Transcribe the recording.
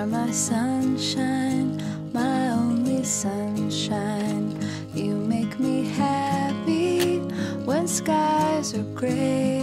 are my sunshine, my only sunshine. You make me happy when skies are gray.